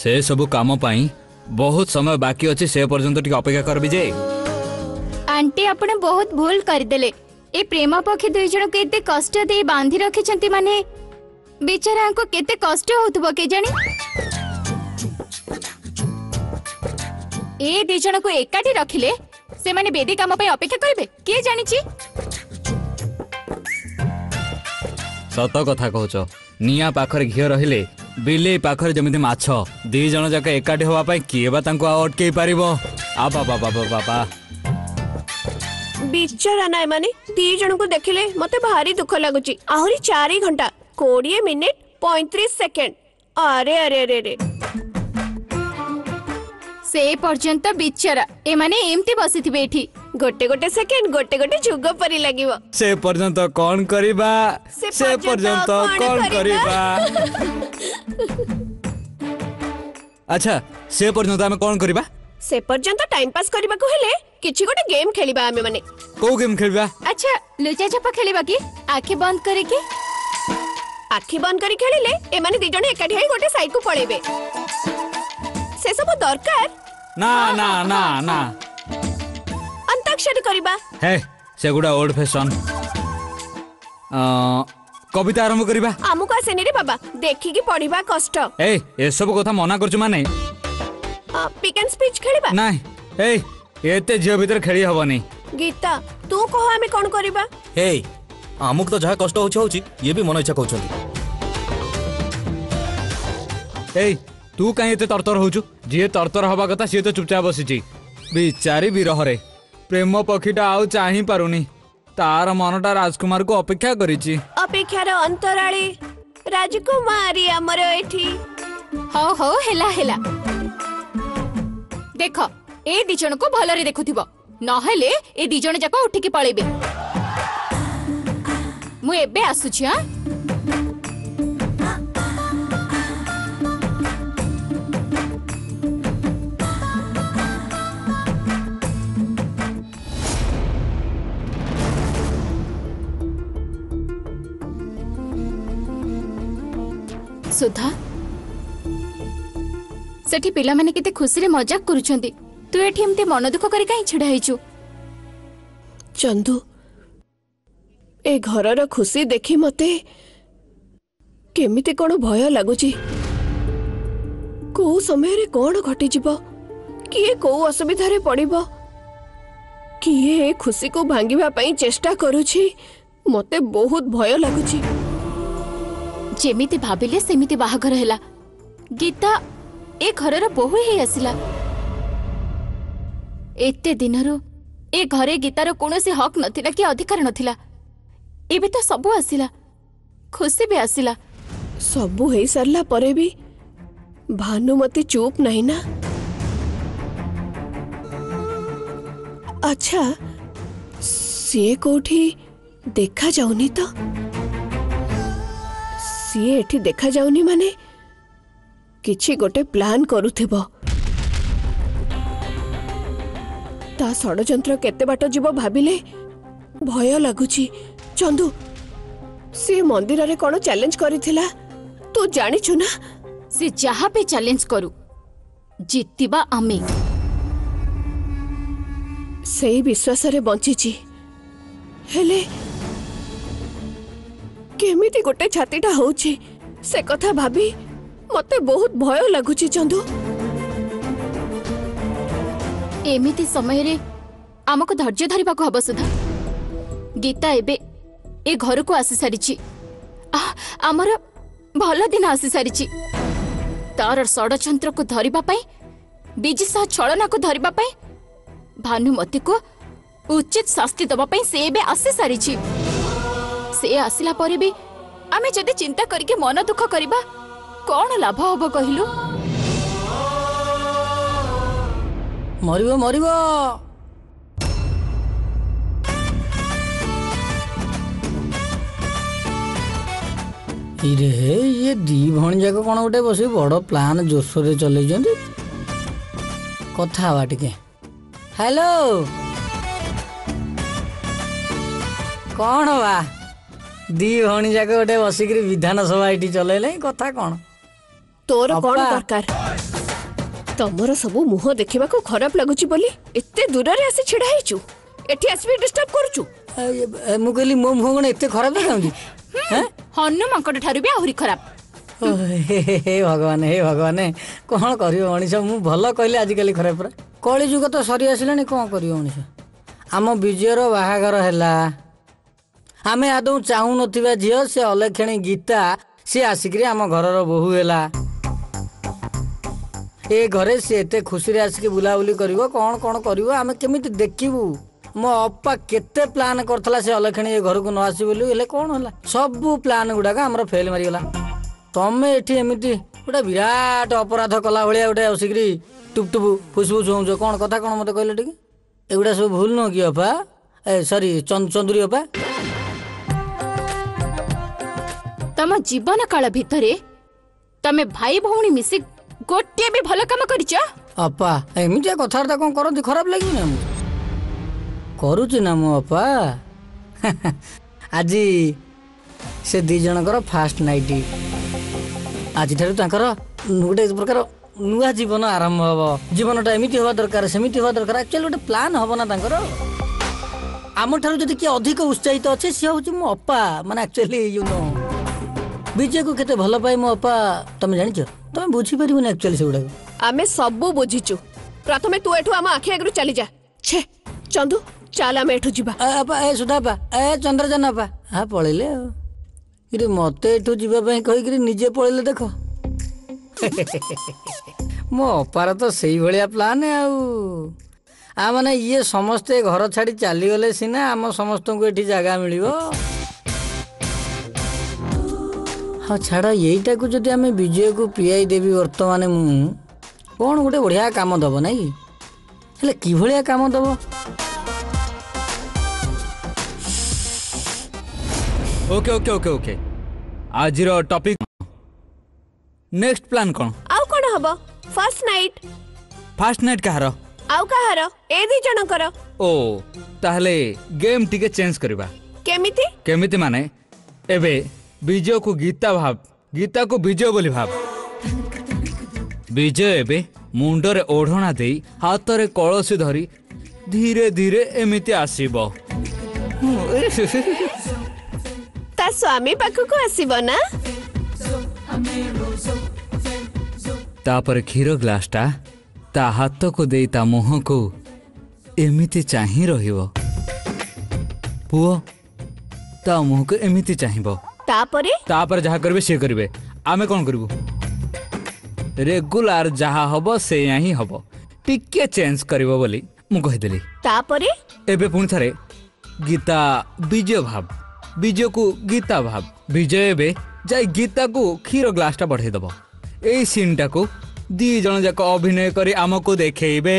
ସେସବୁ କାମ ପାଇଁ ବହୁତ ସମୟ ବାକି ଅଛି ସେ ପର୍ଯ୍ୟନ୍ତ ଟିକେ ଅପେକ୍ଷା କରିବି ଯେ ଆଣ୍ଟି ଆପଣ ବହୁତ ଭୁଲ କରିଦେଲେ ଏ ପ୍ରେମ ପକ୍ଷୀ ଦୁଇ ଜଣଙ୍କୁ ଏତେ କଷ୍ଟ ଦେଇ ବାନ୍ଧି ରଖିଛନ୍ତି ମାନେ ବିଚାରାଙ୍କୁ କେତେ କଷ୍ଟ ହଉଥିବ କେଜାଣି ଏ ଦି ଜଣକୁ ଏକାଠି ରଖିଲେ ସେମାନେ ବେଦୀ କାମ ପାଇଁ ଅପେକ୍ଷା କରିବେ କିଏ ଜାଣିଛି ସତ କଥା କହୁଛ ନିଆଁ ପାଖରେ ଘିଅ ରହିଲେ ବିଲେଇ ପାଖରେ ଯେମିତି ମାଛ ଦି ଜଣ ଯାକ ଏକାଠି ହେବା ପାଇଁ କିଏ ବା ତାଙ୍କୁ ଆଉ ଅଟକେଇ ପାରିବ ଆ ବାବା ବାବା ବାବା ବିଚାରା ନାଇଁ ମାନେ ଦି ଜଣଙ୍କୁ ଦେଖିଲେ ମତେ ଭାରି ଦୁଃଖ ଲାଗୁଛି ଆହୁରି ଚାରି ଘଣ୍ଟା କୋଡ଼ିଏ ମିନିଟ୍ ପଇଁତିରିଶ ସେକେଣ୍ଡ ଆରେ ଆରେ ଆରେ ଆରେ ସେ ପର୍ଯ୍ୟନ୍ତ ବିଚାରା ଏମାନେ ଏମିତି ବସିଥିବେ ଏଠି गोटे गोटे सेकंड गोटे गोटे जुग पर लागिव से पर्यंत कोन करिबा से पर्यंत कोन करिबा अच्छा से पर्यंत हम कोन करिबा से पर्यंत टाइम पास करबा को हेले किछि गोटे गेम खेलिबा हमें माने को गेम खेलबा अच्छा लुचा छपा खेलिबा की आखे बंद करे की आखे बंद करी खेलिले ए माने दि जने एकाठी होई गोटे साइड को पळेबे से सब दरकार ना ना ना ना ରିଆକ୍ସନ୍ କରିବା ହେ ସେଗୁଡ଼ା ଓଲ୍ଡ ଫ୍ୟାସନ୍ କବିତା ଆରମ୍ଭ କରିବା ଆମକୁ ଆସେନି ରେ ବାବା ଦେଖିକି ପଢିବା କଷ୍ଟ ଏ ଏସବୁ କଥା ମନା କରୁଛୁ ମାନେ ପିକ୍ ଆଣ୍ଡ ସ୍ପିଚ୍ ଖେଳିବା ନାଇଁ ଏ ଏତେ ଝିଅ ଭିତରେ ଖେଳି ହବନି ଗୀତା ତୁ କହ ଆମେ କ'ଣ କରିବା ହେଇ ଆମକୁ ତ ଯାହା କଷ୍ଟ ହଉଛି ହଉଛି ଇଏ ବି ମନ ଇଚ୍ଛା କହୁଛନ୍ତି ଏଇ ତୁ କାହିଁ ଏତେ ତରତର ହଉଛୁ ଯିଏ ତରତର ହବା କଥା ସିଏ ତ ଚୁପଚାପ ବସିଛି ବିଚାରି ବିରହରେ प्रेम पक्षीटा आउ चाहि पारुनी तार मनटा राजकुमार को अपेक्षा करिची अपेक्षा रे अंतराळी राजकुमारी अमर एठी हो हो हेला हेला देखो ए दिजन को भलो रे देखुथिबो नहले ए दिजन जको उठिकी पळेबे मु एबे आसुछी हां ସୁଧା ସେଠି ପିଲାମାନେ କେତେ ଖୁସିରେ ମଜାକ କରୁଛନ୍ତି ତୁ ଏଠି ଏମିତି ମନ ଦୁଃଖ କରି କାହିଁ ଛିଡ଼ା ହେଇଛୁ ଚନ୍ଦୁ ଏ ଘରର ଖୁସି ଦେଖି ମୋତେ କେମିତି କ'ଣ ଭୟ ଲାଗୁଛି କୋଉ ସମୟରେ କ'ଣ ଘଟିଯିବ କିଏ କୋଉ ଅସୁବିଧାରେ ପଡ଼ିବ କିଏ ଏ ଖୁସିକୁ ଭାଙ୍ଗିବା ପାଇଁ ଚେଷ୍ଟା କରୁଛି ମୋତେ ବହୁତ ଭୟ ଲାଗୁଛି जेमिति भाबिले सेमिति बाहाघर हैला गीता ए घरर बहु हे आसिला एते दिनरो ए घरे गीतार कोनोसी हक नथिला कि अधिकार नथिला एबे त सब आसिला खुशी बे आसिला सब हे सरला परे भी भानुमति चुप नहीं ना अच्छा सी कौटी देखा जाऊनी तो ସିଏ ଏଠି ଦେଖାଯାଉନି ମାନେ କିଛି ଗୋଟେ ପ୍ଲାନ୍ କରୁଥିବ ତା ଷଡ଼ଯନ୍ତ୍ର କେତେ ବାଟ ଯିବ ଭାବିଲେ ଭୟ ଲାଗୁଛି ଚନ୍ଦୁ ସିଏ ମନ୍ଦିରରେ କ'ଣ ଚ୍ୟାଲେଞ୍ଜ କରିଥିଲା ତୁ ଜାଣିଛୁ ନା ସେ ଯାହା ବି ଚ୍ୟାଲେଞ୍ଜ କରୁ ଜିତିବା ଆମେ ସେଇ ବିଶ୍ୱାସରେ ବଞ୍ଚିଛି ହେଲେ କେମିତି ଗୋଟେ ଛାତିଟା ହଉଛି ସେ କଥା ଭାବି ମତେ ବହୁତ ଭୟ ଲାଗୁଛି ଚନ୍ଦୁ ଏମିତି ସମୟରେ ଆମକୁ ଧୈର୍ଯ୍ୟ ଧରିବାକୁ ହବ ସୁଧା ଗୀତା ଏବେ ଏ ଘରକୁ ଆସିସାରିଛି ଆମର ଭଲ ଦିନ ଆସିସାରିଛି ତାର ଷଡ଼ଯନ୍ତ୍ରକୁ ଧରିବା ପାଇଁ ବିଜି ସହ ଛଳନାକୁ ଧରିବା ପାଇଁ ଭାନୁମତୀକୁ ଉଚିତ ଶାସ୍ତି ଦେବା ପାଇଁ ସେ ଏବେ ଆସିସାରିଛି ସେ ଆସିଲା ପରେ ବି ଆମେ ଯଦି ଚିନ୍ତା କରିକି ମନ ଦୁଃଖ କରିବା କ'ଣ ଲାଭ ହବ କହିଲୁ ମରିବ ମରିବ ଇରେ ଇଏ ଦି ଭଉଣୀ ଯାକ କ'ଣ ଗୋଟେ ବସି ବଡ଼ ପ୍ଲାନ୍ ଜୋରସୋରରେ ଚଲେଇଛନ୍ତି କଥା ହେବା ଟିକେ ହ୍ୟାଲୋ କ'ଣ ବା ଦି ଭଉଣୀ ଯାକ ଗୋଟେ ବସିକିରି ବିଧାନସଭା ଏଠି ଚଲେଇଲେ କଥା କଣ ତୋର କଣ ଦରକାର ତମର ସବୁ ମୁହଁ ଦେଖିବାକୁ ଖରାପ ଲାଗୁଛି ବୋଲି ଏତେ ଦୂରରେ ଆସି ଛିଡ଼ା ହେଇଛୁ ଏଠି ଆସିବି ଡିଷ୍ଟର୍ବ କରୁଛୁ ମୁଁ କହିଲି ମୋ ମୁହଁ କଣ ଏତେ ଖରାପ ଦେଖାଉଛି ହନୁମଙ୍କଡ ଠାରୁ ବି ଆହୁରି ଖରାପ ହେ ଭଗବାନ ହେ ଭଗବାନ କଣ କରିବ ମଣିଷ ମୁଁ ଭଲ କହିଲି ଆଜିକାଲି ଖରାପ ପୁରା କଳି ଯୁଗ ତ ସରି ଆସିଲାଣି କଣ କରିବ ମଣିଷ ଆମ ବିଜୟର ବାହାଘର ହେଲା ଆମେ ଆଦୌ ଚାହୁଁନଥିବା ଝିଅ ସେ ଅଲେଖେଣୀ ଗୀତା ସେ ଆସିକିରି ଆମ ଘରର ବୋହୁ ହେଲା ଏ ଘରେ ସେ ଏତେ ଖୁସିରେ ଆସିକି ବୁଲାବୁଲି କରିବ କ'ଣ କ'ଣ କରିବ ଆମେ କେମିତି ଦେଖିବୁ ମୋ ଅପା କେତେ ପ୍ଲାନ୍ କରିଥିଲା ସେ ଅଲେଖେଣୀ ଏ ଘରକୁ ନ ଆସିବ ବୋଲି ହେଲେ କ'ଣ ହେଲା ସବୁ ପ୍ଲାନ୍ ଗୁଡ଼ାକ ଆମର ଫେଲ୍ ମାରିଗଲା ତମେ ଏଠି ଏମିତି ଗୋଟେ ବିରାଟ ଅପରାଧ କଲା ଭଳିଆ ଗୋଟେ ଆସିକିରି ଟୁପ୍ ଟୁପ୍ ଫୁସ୍ଫୁସ୍ ହେଉଛ କ'ଣ କଥା କ'ଣ ମୋତେ କହିଲେ ଟିକେ ଏଗୁଡ଼ା ସବୁ ଭୁଲ ନୁହଁ କି ଅପା ଏ ସରି ଚନ୍ଦୁରୀ ଅପା ତମ ଜୀବନ କାଳ ଭିତରେ ତମେ ଭାଇ ଭଉଣୀ ମିଶି ଗୋଟିଏ ବି ଭଲ କାମ କରିଛ ଅପା ଏମିତିଆ କଥାବାର୍ତ୍ତା କ'ଣ କରନ୍ତି ଖରାପ ଲାଗିବ ନା ମୁଁ କରୁଛି ନା ମୁଁ ଅପା ଆଜି ସେ ଦୁଇ ଜଣଙ୍କର ଫାଷ୍ଟ ନାଇଟ୍ ଆଜିଠାରୁ ତାଙ୍କର ଗୋଟେ ପ୍ରକାର ନୂଆ ଜୀବନ ଆରମ୍ଭ ହେବ ଜୀବନଟା ଏମିତି ହେବା ଦରକାର ସେମିତି ହେବା ଦରକାର ଆକ୍ଚୁଆଲି ଗୋଟେ ପ୍ଲାନ୍ ହେବ ନା ତାଙ୍କର ଆମଠାରୁ ଯଦି କିଏ ଅଧିକ ଉତ୍ସାହିତ ଅଛି ସିଏ ହେଉଛି ମୋ ଅପା ମାନେ ଆକ୍ଚୁଆଲି ୟୁ ନୋ ବିଜୟକୁ କେତେ ଭଲ ପାଏ ମୋ ଅପା ତମେ ଜାଣିଛ ତମେ ବୁଝିପାରିବନି ଆକ୍ଚୁଆଲି ସେଗୁଡ଼ାକ ଆମେ ସବୁ ବୁଝିଛୁ ପ୍ରଥମେ ତୁ ଏଠୁ ଆମ ଆଖି ଆଗରୁ ଚାଲିଯା ଛେ ଚନ୍ଦୁ ଚାଲ ଆମେ ଏଠୁ ଯିବା ଆପା ଏ ସୁଧାପା ଏ ଚନ୍ଦ୍ରଜାନ ଆପା ହା ପଳେଇଲେ ଆଉ କିରେ ମତେ ଏଠୁ ଯିବା ପାଇଁ କହିକିରି ନିଜେ ପଳେଇଲେ ଦେଖ ମୋ ଅପାର ତ ସେଇଭଳିଆ ପ୍ଲାନ୍ ଆଉ ଆ ମାନେ ଇଏ ସମସ୍ତେ ଘର ଛାଡ଼ି ଚାଲିଗଲେ ସିନା ଆମ ସମସ୍ତଙ୍କୁ ଏଠି ଜାଗା ମିଳିବ ହଁ ଛାଡ଼ ଏଇଟାକୁ ଯଦି ଆମେ ବିଜୟକୁ ପ୍ରିୟାଇ ଦେବି ବର୍ତ୍ତମାନ ମୁଁ କ'ଣ ଗୋଟେ ବଢ଼ିଆ କାମ ଦେବ ନାଇଁ କି ହେଲେ କିଭଳିଆ କାମ ଦେବ ଓକେ ଓକେ ଓକେ ଓକେ ଆଜିର ଟପିକ୍ ନେକ୍ସଟ ପ୍ଲାନ୍ କ'ଣ ଆଉ କ'ଣ ହବ ଫାର୍ଷ୍ଟ ନାଇଟ୍ ଫାର୍ଷ୍ଟ ନାଇଟ୍ କାହାର ଆଉ କାହାର ଏ ଦି ଜଣଙ୍କର ଓ ତାହେଲେ ଗେମ୍ ଟିକେ ଚେଞ୍ଜ କରିବା କେମିତି କେମିତି ମାନେ ଏବେ ବିଜୟକୁ ଗୀତା ଭାବ ଗୀତାକୁ ବିଜୟ ବୋଲି ଭାବ ବିଜୟ ଏବେ ମୁଣ୍ଡରେ ଓଢ଼ଣା ଦେଇ ହାତରେ କଳସୀ ଧରି ଧୀରେ ଧୀରେ ଏମିତି ଆସିବ ତା ସ୍ୱାମୀ ପାଖକୁ ଆସିବ ନା ତାପରେ କ୍ଷୀର ଗ୍ଲାସଟା ତା ହାତକୁ ଦେଇ ତା ମୁହଁକୁ ଏମିତି ଚାହିଁ ରହିବ ପୁଅ ତା ମୁହଁକୁ ଏମିତି ଚାହିଁବ ତାପରେ ତାପରେ ଯାହା କରିବେ ସିଏ କରିବେ ଆମେ କ'ଣ କରିବୁ ରେଗୁଲାର ଯାହା ହବ ସେଇଆ ହିଁ ହବ ଟିକେ ଚେଞ୍ଜ କରିବ ବୋଲି ମୁଁ କହିଦେଲି ତାପରେ ଏବେ ପୁଣି ଥରେ ଗୀତା ବିଜୟ ଭାବ ବିଜୟକୁ ଗୀତା ଭାବ ବିଜୟ ଏବେ ଯାଇ ଗୀତାକୁ କ୍ଷୀର ଗ୍ଲାସଟା ବଢ଼େଇ ଦେବ ଏଇ ସିନ୍ଟାକୁ ଦି ଜଣ ଯାକ ଅଭିନୟ କରି ଆମକୁ ଦେଖେଇବେ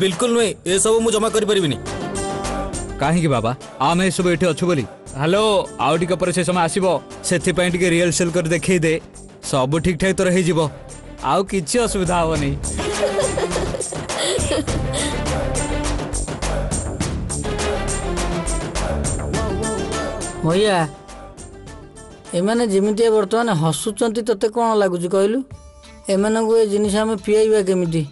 बिल्कुल नुहे ए सब मु जमा करि परबिनि काहे कि बाबा आमे सब एठे अछु बोली हेलो आउटिक पर से समय आसीबो सेथि पई टिके रियल सेल कर देखै दे सब ठीक ठाक तो रहि जिवो आउ किछि असुविधा हो नै ମୟା ଏମାନେ ଯେମିତିଆ ବର୍ତ୍ତମାନ ହସୁଛନ୍ତି ତତେ କ'ଣ ଲାଗୁଛି କହିଲୁ ଏମାନଙ୍କୁ ଏ ଜିନିଷ ଆମେ ପିଆଇବା କେମିତି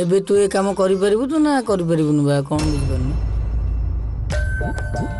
ଏବେ ତୁ ଏ କାମ କରିପାରିବୁ ତୁ ନା କରିପାରିବୁନି ବା କ'ଣ ବୁଝିପାରୁନି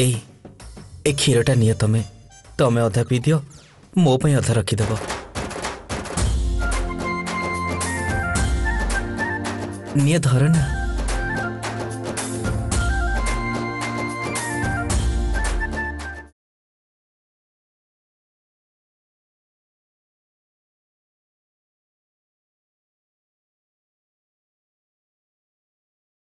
ଏଇ ଏ କ୍ଷୀରଟା ନିଅ ତମେ ତମେ ଅଧା ପିଇଦିଅ ମୋ ପାଇଁ ଅଧା ରଖିଦେବ ନିଅ ଧର ନା